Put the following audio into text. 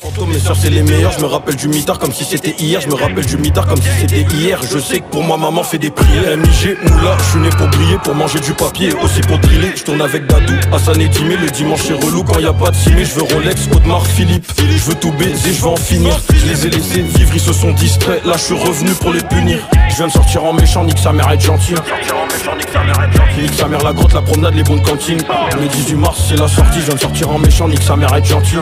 Fantôme, mes soeurs c'est les meilleurs, je me rappelle du mitard comme si c'était hier, je me rappelle du mitard comme si c'était hier, je sais que pour moi maman fait des prières, MIG, Moula, je suis né pour briller, pour manger du papier, oh, aussi pour driller, je tourne avec Dadou, Hassan et le dimanche c'est relou quand y a pas de cimé, je veux Rolex, Audemars, Philippe, je veux tout baiser, je veux en finir, je les ai laissés vivre, ils se sont distraits, là je suis revenu pour les punir, je viens de sortir en méchant, nique sa mère être gentil, nique sa mère la grotte, la promenade, les bonnes cantines, le 18 mars c'est la sortie, je viens de sortir en méchant, nique sa mère être gentil.